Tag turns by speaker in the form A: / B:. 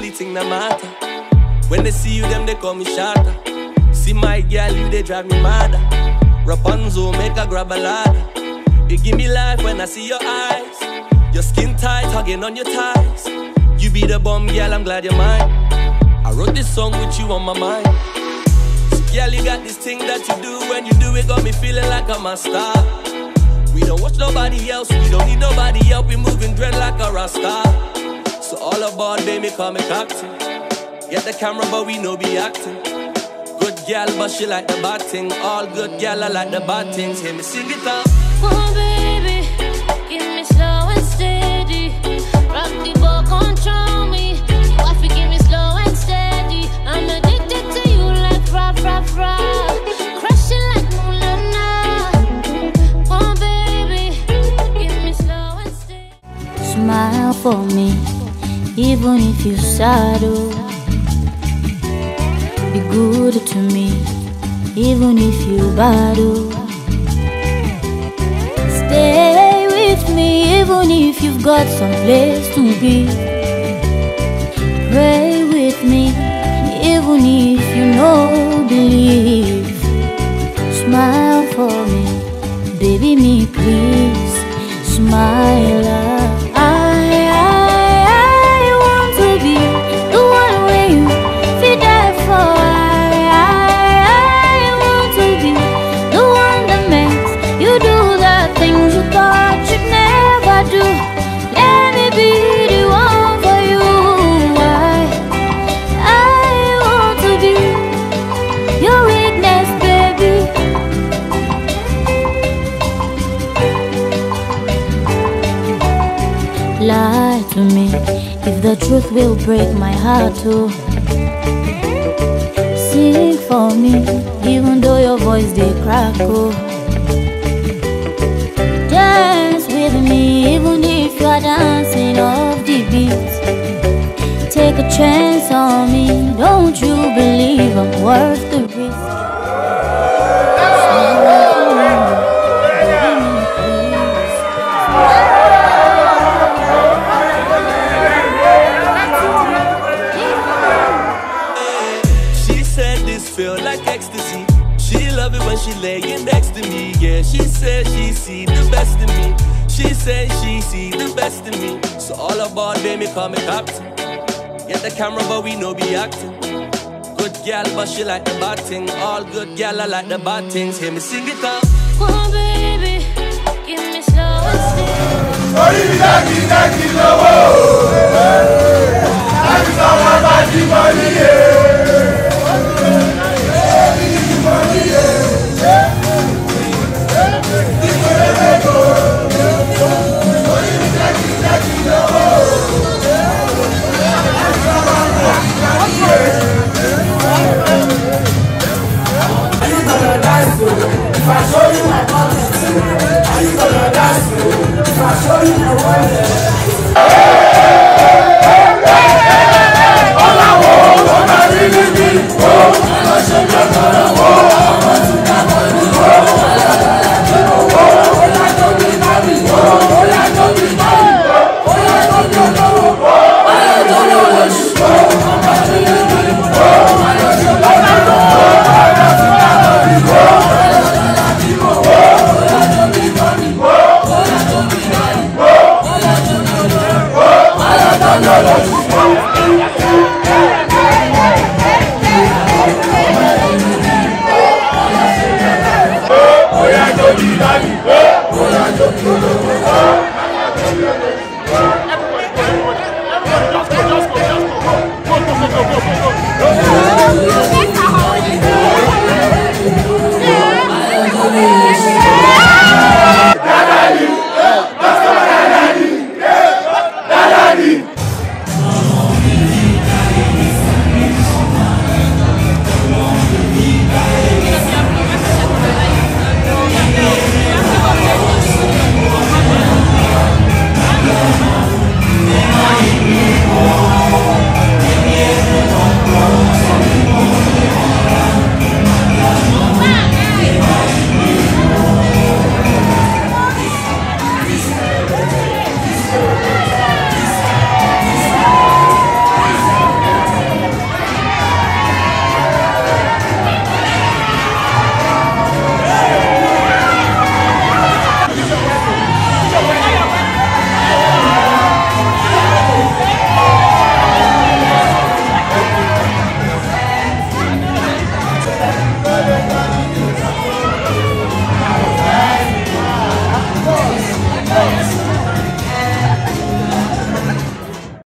A: only thing that matter. When they see you, them they call me shatter. See my girl, you they drive me mad. Rapunzel, make a grab a ladder. You give me life when I see your eyes. Your skin tight, hugging on your thighs. You be the bomb, girl, I'm glad you're mine. I wrote this song with you on my mind. So, girl, you got this thing that you do. When you do it, got me feeling like I'm a star. We don't watch nobody else, we don't need nobody help. We moving dread like a rasta. So all aboard, baby, call me captain. Get the camera, but we know be acting. Good gal, but she like the bad thing. All good gal, I like the bad things. Hear me sing it out.
B: Oh baby, give me slow and steady. Rock the boat, control me. You have to give me slow and steady. I'm addicted to you like fra fra fra. Crushing like Mulana. Oh baby, give me slow and steady.
C: Smile for me, even if you oh. Be good to me, even if you oh. Stay with me, even if you've got some place to be. Pray with me, even if you know believe. Smile for me, baby me please. Smile. To me if the truth will break my heart oh. too. Sing for me, even though your voice they crack. Oh. Dance with me, even if you are dancing off the beat. Take a chance
A: ecstasy. She love it when she laying next to me. Yeah, she said she see the best in me. She said she see the best in me. So all aboard, baby, call me captain. Get the camera, but we know be acting. Good gal, but she like the bad thing. All good gal, I like the bad things. Hear me sing it out.
B: Oh baby,
D: Yeah.